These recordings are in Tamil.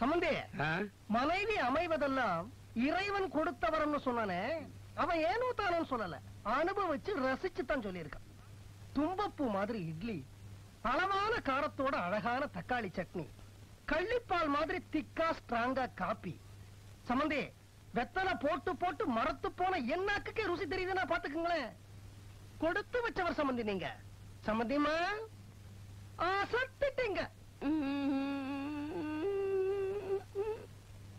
சம்பந்தி மனைவி அமைவதெல்லாம் இறைவன் கொடுத்த வரம்னு சொன்னானே. அவன் ஏனோ தானு சொல்லல. அனுபவிச்சு ரசிச்சு தான் சொல்லியிருக்கான். தும்பப்பூ மாதிரி இட்லி அளவான காரத்தோட அழகான தக்காளி சட்னி. கள்ளிப்பால் மாதிரி திக்கா ஸ்ட்ராங்கா காப்பி. சம்பந்தி வெத்தலை போட்டு போட்டு மரத்து போன என்னாக்குக்கே ருசி தெரியுதுன்னா பாத்துக்குங்களேன் கொடுத்து வச்சவர் சம்பந்தி நீங்க. சம்பந்திமா சத்துட்டீங்க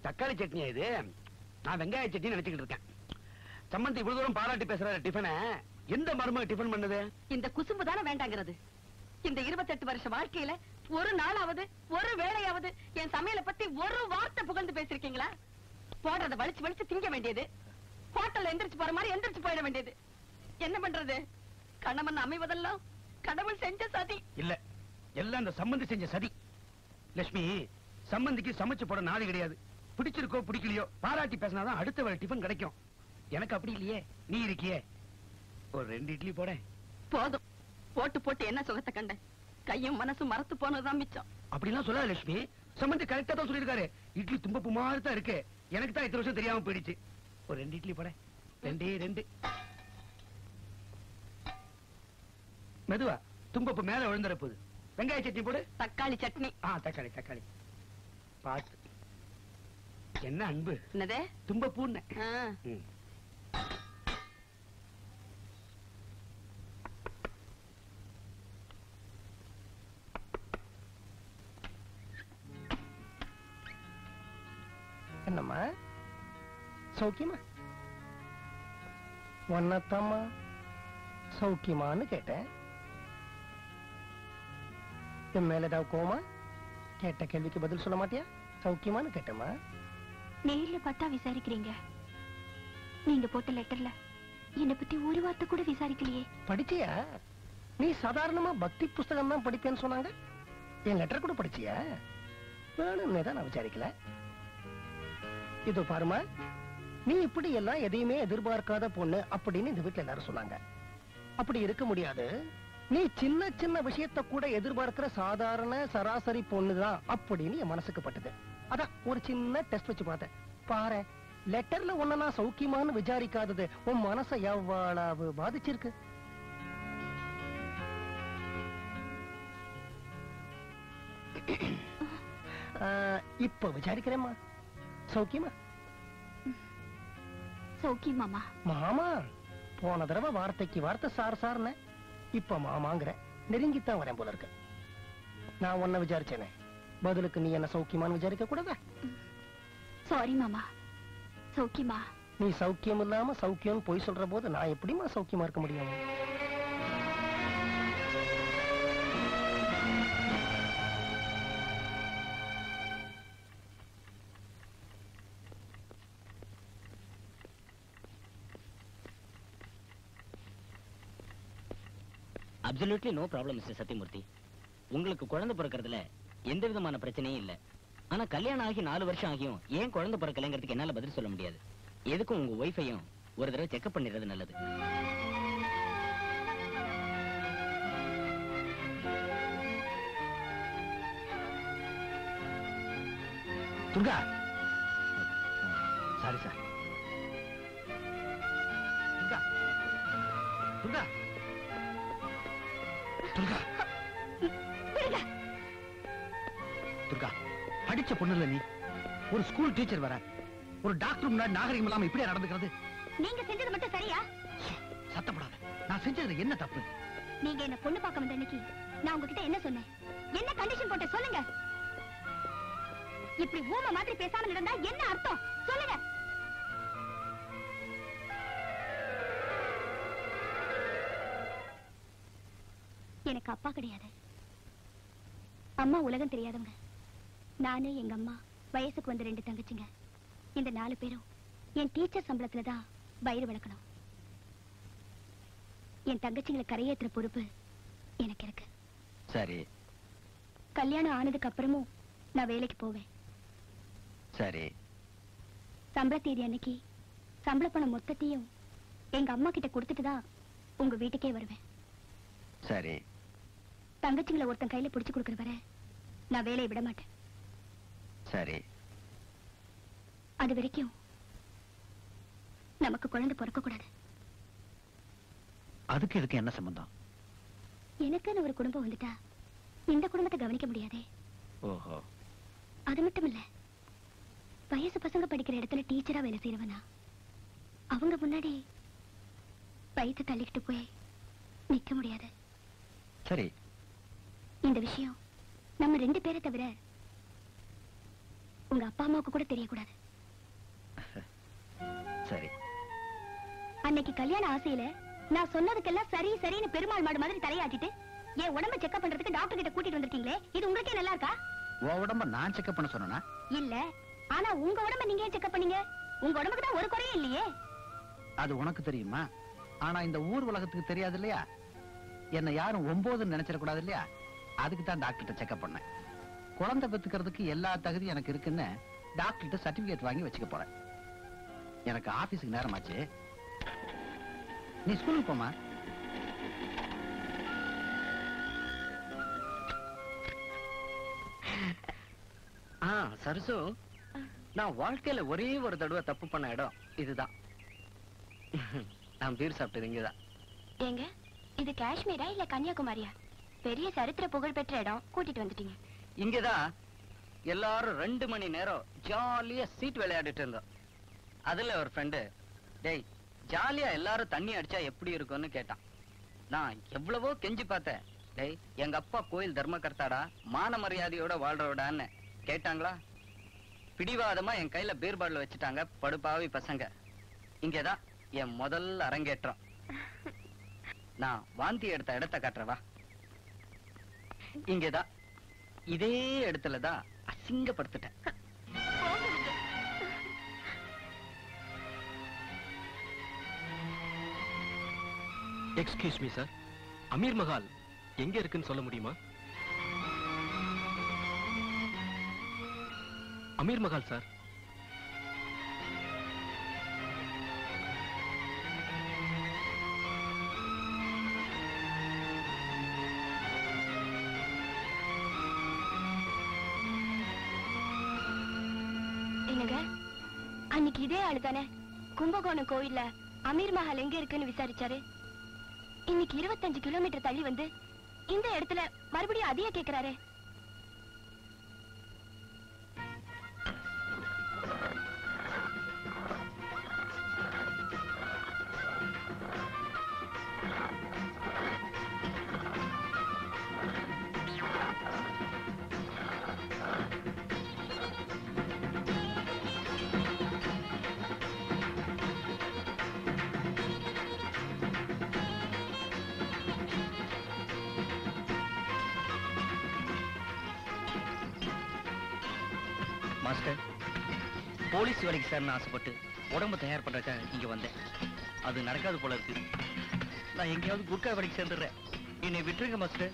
தக்காளி சட்னியா இது? நான் வெங்காய சட்னி நினைச்சுக்கிட்டு இருக்கேன். சம்மந்தி இவ்வளவு தூரம் பாராட்டி பேசுற டிஃபனை. எந்த மருமக டிஃபன் பண்ணுது? இந்த குசும்பு தானே வேண்டாங்கிறது. இந்த இருபத்தெட்டு வருஷ வாழ்க்கையில ஒரு நாளாவது ஒரு வேளையாவது என் சமையலை பத்தி ஒரு வார்த்தை புகழ்ந்து பேசிருக்கீங்களா போடுறத வலிச்சு வலிச்சு திங்க வேண்டியது. ஹோட்டல்ல எந்திரிச்சு போற மாதிரி எந்திரிச்சு போயிட வேண்டியது. என்ன பண்றது? கணவன் அமைவதெல்லாம் கடவுள் செஞ்ச சதி. இல்ல எல்லாம் அந்த சம்மந்தி செஞ்ச சதி. லட்சுமி சம்மந்திக்கு சமைச்சு போட நாளை கிடையாது. பிடிச்சிருக்கோ பிடிக்கலையோ பாராட்டி பேசினாதான் அடுத்த வேலை டிஃபன் கிடைக்கும். எனக்கு அப்படி இல்லையே நீ இருக்கியே. ஒரு ரெண்டு இட்லி போட. போதும். போட்டு போட்டு என்ன சுகத்தை கண்ட கையும் மனசும் மறத்து போனதுதான் மிச்சம். அப்படிலாம் சொல்லாத லட்சுமி. சம்மந்தி கரெக்டா தான் சொல்லிருக்காரு இட்லி தும்பப்பு மாதிரி தான் இருக்கு. எனக்கு தான் இத்தனை வருஷம் தெரியாம போயிடுச்சு. ஒரு ரெண்டு இட்லி போட. ரெண்டே ரெண்டு. மெதுவா தும்பப்பு மேல விழுந்துற போகுது. வெங்காய சட்னி போடு. தக்காளி சட்னி. ஆ தக்காளி தக்காளி. பார்த்து என்ன அன்பு? என்னதே? தும்பப்பூன்னு ஆ, சௌக்கியமா? ஒன்னத்தம்மா சௌக்கியமான்னு கேட்டேன். என் மேல ஏதாவது கோமா கேட்ட கேள்விக்கு பதில் சொல்ல மாட்டியா? சௌக்கியமான்னு கேட்டேம்மா. நேர்ல பார்த்தா விசாரிக்கிறீங்க. நீங்க போட்ட லெட்டர்ல என்ன பத்தி ஒரு வார்த்தை கூட விசாரிக்கலையே. படிச்சியா? நீ சாதாரணமா பக்தி புஸ்தகம் தான் படிப்பேன்னு சொன்னாங்க. என் லெட்டர் கூட படிச்சியா? வேணும்னே தான் நான் விசாரிக்கல. இதோ பாருமா நீ இப்படி எல்லாம் எதையுமே எதிர்பார்க்காத பொண்ணு அப்படின்னு இந்த வீட்டுல எல்லாரும் சொன்னாங்க. அப்படி இருக்க முடியாது. நீ சின்ன சின்ன விஷயத்த கூட எதிர்பார்க்கிற சாதாரண சராசரி பொண்ணுதான் அப்படின்னு என் மனசுக்கு பட்டது. அதான் ஒரு சின்ன டெஸ்ட் வச்சு பார்த்தேன். பாரு லெட்டர்ல உன்ன நான் சௌக்கியமான்னு விசாரிக்காதது உன் மனசை எவ்வளவு பாதிச்சிருக்கு? இப்ப விசாரிக்கிறேம்மா. சௌக்கியமா? சௌக்கியம் மாமா. மாமா போன தடவை வார்த்தைக்கு வார்த்தை சார் சார்னு. இப்ப மாமாங்கிற நெருங்கித்தான் வரேன் போல இருக்கு. நான் உன்னை விசாரிச்சேனே. பதிலுக்கு நீ என்ன சௌக்கியமான்னு விசாரிக்க கூடாதா? சாரி மாமா. சௌக்கியமா? நீ சௌக்கியம் இல்லாம சௌக்கியம் போய் சொல்ற போது நான் எப்படிம்மா சௌக்கியமா இருக்க முடியும்? Absolutely no problem mister Sathyamoorthy உங்களுக்கு குழந்தை பிறக்கிறதுல எந்த விதமான பிரச்சனையும் இல்லை. ஆனா கல்யாணம் ஆகி நாலு வருஷம் ஆகியும் ஏன் குழந்தை பிறக்கலைங்கிறதுக்கு என்னால பதில் சொல்ல முடியாது. எதுக்கும் உங்க ஒய்ஃபையும் ஒரு தடவை செக்அப் பண்ணிடுறது நல்லது. Durga! Sorry sir Durga! Durga! Durga. Durga. படிச்ச பொண்ணுல நீ ஒரு ஸ்கூல் டீச்சர் வர. ஒரு டாக்டர் முன்னாடி நாகரிகம் இல்லாம இப்படியா நடந்துக்கிறது? நீங்க செஞ்சது மட்டும் சரியா? சத்தப்படாத. நான் செஞ்சதுல என்ன தப்பு? நீங்க என்ன பொண்ணு பார்க்க வந்த அன்னைக்கு நான் உங்ககிட்ட என்ன சொன்னேன்? என்ன கண்டிஷன் போட்ட சொல்லுங்க. இப்படி ஊம மாதிரி பேசாம நடந்தா என்ன அர்த்தம்? சொல்லுங்க. எனக்கு அப்பா கிடையாது. அம்மா உலகம் தெரியாதவங்க. நானு எங்க அம்மா வயசுக்கு வந்த ரெண்டு தங்கச்சிங்க. இந்த நாலு பேரும் என் டீச்சர் சம்பளத்துல தான் வயிறு வளர்க்கணும். என் தங்கச்சிங்களை கரையேற்றுற பொறுப்பு எனக்கு இருக்கு. சரி. கல்யாணம் ஆனதுக்கு அப்புறமும் நான் வேலைக்கு போவேன். சரி. சம்பள தேதி அன்னைக்கு சம்பள பணம் மொத்தத்தையும் எங்க அம்மா கிட்ட கொடுத்துட்டு தான் உங்க வீட்டுக்கே வருவேன். சரி. தங்கச்சிங்களை ஒருத்தன் கையில பிடிச்சு கொடுக்குற வரை நான் வேலையை விட மாட்டேன். சரி. அது வரைக்கும் நமக்கு குழந்தை பிறக்க கூடாது. அதுக்கு இதுக்கு என்ன சம்பந்தம்? எனக்குன்னு ஒரு குடும்பம் வந்துட்டா இந்த குடும்பத்தை கவனிக்க முடியாதே. ஓஹோ. அது மட்டும் இல்ல வயசு பசங்க படிக்கிற இடத்துல டீச்சரா வேலை செய்யறவனா அவங்க முன்னாடி வயிற்று தள்ளிக்கிட்டு போய் நிக்க முடியாது. சரி. இந்த விஷயம் நம்ம ரெண்டு பேரை தவிர உங்க அப்பா அம்மாவுக்கு கூட தெரியக்கூடாது. சரி. அன்னைக்கு கல்யாண ஆசையில நான் சொன்னதுக்கெல்லாம் சரி சரின்னு பெருமாள் மாடு மாதிரி தலையாட்டிட்டு என் உடம்ப செக்அப் பண்றதுக்கு டாக்டர் கிட்ட கூட்டிட்டு வந்திருக்கீங்களே? இது உங்களுக்கே நல்லா இருக்கா? உன் உடம்ப நான் செக்அப் பண்ண சொன்னா இல்ல. ஆனா உங்க உடம்ப நீங்க ஏன் செக்அப் பண்ணீங்க? உங்க உடம்புக்கு தான் ஒரு குறையும் இல்லையே. அது உனக்கு தெரியுமா? ஆனா இந்த ஊர் உலகத்துக்கு தெரியாது இல்லையா? என்ன யாரும் ஒன்பதுன்னு நினைச்சிடக்கூடாது இல்லையா? அதுக்கு தான் டாக்டர்கிட்ட செக்அப் பண்ணேன். குழந்தை பெற்றுக்கிறதுக்கு எல்லா தகுதியும் எனக்கு இருக்குன்னு டாக்டர்கிட்ட சர்டிபிகேட் வாங்கி வச்சுக்க போறேன். எனக்கு ஆஃபீஸுக்கு நேரமாச்சு. நீ ஸ்கூலுக்கு போமா ஆ சரசு நான் வாழ்க்கையில ஒரே ஒரு தடவை தப்பு பண்ண இடம் இதுதான். நான் பீர் சாப்பிட்டது இங்கதான். ஏங்க இது காஷ்மீரா இல்ல கன்னியாகுமரியா? பெரிய சரித்திர புகழ் பெற்ற இடம். கூட்டிட்டு வந்துட்டீங்க. இங்கதான் எல்லாரும் ரெண்டு மணி நேரம் ஜாலியா சீட் விளையாடிட்டு இருந்தோம். அதுல ஒரு ஃப்ரெண்டு டேய் ஜாலியா எல்லாரும் தண்ணி அடிச்சா எப்படி இருக்கும்னு கேட்டான். நான் எவ்வளவோ கெஞ்சி பார்த்தேன். டேய் எங்க அப்பா கோயில் தர்மகர்த்தாடா மான மரியாதையோட வாழ்றவடான்னு கேட்டாங்களா? பிடிவாதமா என் கையில பீர்பாடில் வச்சுட்டாங்க படுப்பாவி பசங்க. இங்கதான் என் முதல் அரங்கேற்றம். நான் வாந்தி எடுத்த இடத்த காட்டுறவா? இங்கதான். இதே இடத்துலதான் அசிங்கப்படுத்திட்டேன். Excuse me sir Amir Mahal எங்க இருக்குன்னு சொல்ல முடியுமா? அமீர் மஹால் சார் இன்னைக்கு இதே ஆளுதானே? கும்பகோணம் கோயில்ல அமீர் மஹால் எங்க இருக்குன்னு விசாரிச்சாரு. இன்னைக்கு இருபத்தஞ்சு கிலோமீட்டர் தள்ளி வந்து இந்த இடத்துல மறுபடியும் அதையே கேக்குறாரு. மாஸ்டர். போலீஸ் வேலைக்கு சேரணும் ஆசைப்பட்டு உடம்பு தயார் பண்றதுக்காக இங்க வந்தேன். அது நடக்காது போல இருக்கு. நான் எங்கேயாவது குர்கா வேலைக்கு சேர்ந்துடுறேன். என்னை விட்டுருங்க மாஸ்டர்.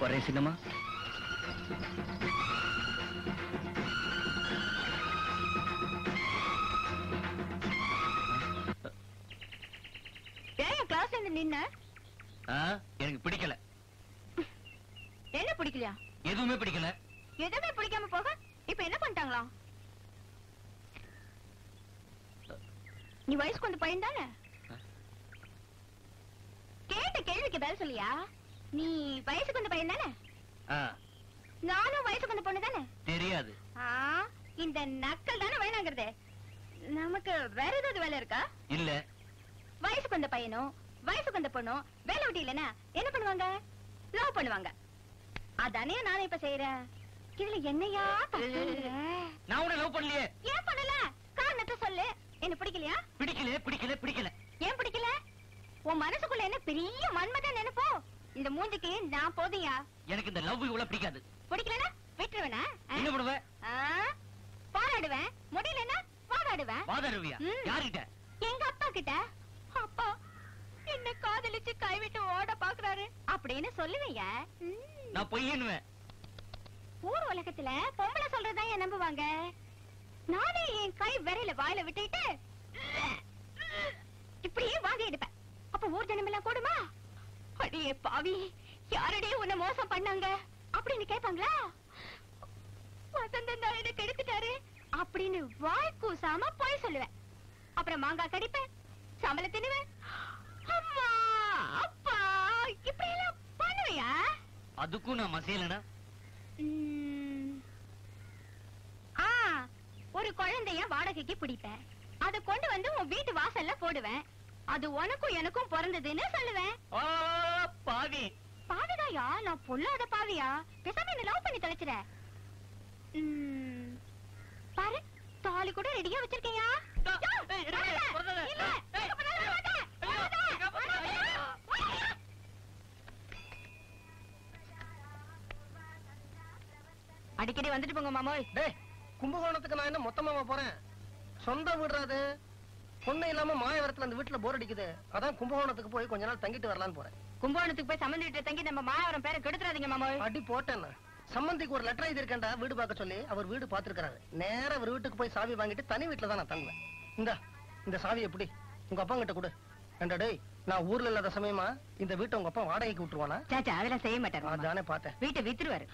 வரேன் சின்னம்மா. இருந்து நின்ன? எனக்கு பிடிக்கல. என்ன பிடிக்கலையா? எதுவுமே பிடிக்கல. எதுவுமே பிடிக்காம போக? இப்ப என்ன பண்ணிட்டாங்களா நீ வயசுக்கு வந்த பையன் தானே? கேட்ட கேள்விக்கு பதில் சொல்லியா? நீ வயசுக்கு வந்த பையன் தானே? நானும் வயசுக்கு வந்த பொண்ணு தானே? தெரியாது. இந்த நக்கல் தானே வேணாங்கிறது. நமக்கு வேற ஏதாவது வேலை இருக்கா? இல்ல. வயசுக்கு வந்த பையனும் வயசுக்கு வந்த பொண்ணும் வேலை விட்டு இல்லைன்னா என்ன பண்ணுவாங்க? லவ் பண்ணுவாங்க. அதானே நானும் இப்ப செய்யறேன் இதுல என்னையா? நான் உன்னை லவ் பண்ணலையே. ஏன் பண்ணல? காரணத்தை சொல்லு. என்ன பிடிக்கலையா? பிடிக்கல பிடிக்கல பிடிக்கல. ஏன் பிடிக்கல? உன் மனசுக்குள்ள என்ன பெரிய மன்மதன் நினைப்போ? இந்த மூஞ்சிக்கு நான் போதியா எனக்கு இந்த லவ் இவ்வளவு பிடிக்காது. பிடிக்கலனா விட்டுருவேனா? என்ன பண்ணுவ? பாராடுவேன் முடியலன்னா வாதாடுவேன். வாதாடுவியா. யார்கிட்ட? எங்க அப்பா கிட்ட. அப்பா என்ன காதலிச்சு கைவிட்டு ஓட பாக்குறாரு? அப்படி அப்படின்னு சொல்லுவீங்க. ம். நான் பொய்யன்னுவேன். ஊர் உலகத்துல பொம்பளை சொல்றதா ஏன் நம்புவாங்க? நானே என் கை விரையில வாயில விட்டுட்டு இப்படியே வாந்தி எடுப்பேன். அப்ப ஊர் ஜனம் எல்லாம் கூடுமா? அடியே பாவி யாரடி உன்னை மோசம் பண்ணாங்க? அப்படின்னு கேட்பாங்களா? வசந்தன் தான் எனக்கு எடுத்துட்டாரு அப்படின்னு வாய் கூசாம போய் சொல்லுவேன். அப்புறம் மாங்காய் கடிப்பேன் சம்பளம் தின்னுவேன் இப்படி எல்லாம் பண்ணுவியா? அதுக்கும் நான் மசையலனா ம். ஆ ஒரு குழந்தைய வாடகைக்கு பிடிப்பேன். அத கொண்டு வந்து உன் வீட்டு வாசல்ல போடுவேன். அது உனக்கும் எனக்கும் பிறந்ததுன்னு சொல்லுவேன். பாவி. பாவிதாயா? நான் பொல்லாத பாவியா? பேசாம என்ன லவ் பண்ணி தொலைச்சிட. பாரு தாலி கூட ரெடியா வச்சிருக்கியா அடிக்கடி வந்துட்டு போங்க மாமோய். டேய் கும்பகோணத்துக்கு நான் என்ன மொத்தமாவா போறேன்? சொந்த வீடுறாது. பொண்ணு இல்லாம மாயவரத்துல அந்த வீட்டுல போர் அடிக்குது. அதான் கும்பகோணத்துக்கு போய் கொஞ்ச நாள் தங்கிட்டு வரலான்னு போறேன். கும்பகோணத்துக்கு போய் சம்மந்தி வீட்டுல தங்கி நம்ம மாயாவரம் பேரை கெடுத்துறாதீங்க மாமோய். அடி போட்டேன் சம்பந்திக்கு ஒரு லெட்டர் எழுதி இருக்கேன்டா வீடு பார்க்க சொல்லி அவர் வீடு பார்த்திருக்காரு நேரா அவர் வீட்டுக்கு போய் சாவி வாங்கிட்டு தனி வீட்டுல தான் நான் தங்குவேன். இந்த இந்த சாவி எப்படி உங்க அப்பா கிட்ட கொடு. ஏண்டா டேய் நான் ஊர்ல இல்லாத சமயமா இந்த வீட்டை உங்க அப்பா வாடகைக்கு விட்டுருவானா? அதெல்லாம் செய்ய மாட்டாரு. அதானே பார்த்தேன். வீட்டை வித்துருவாரு.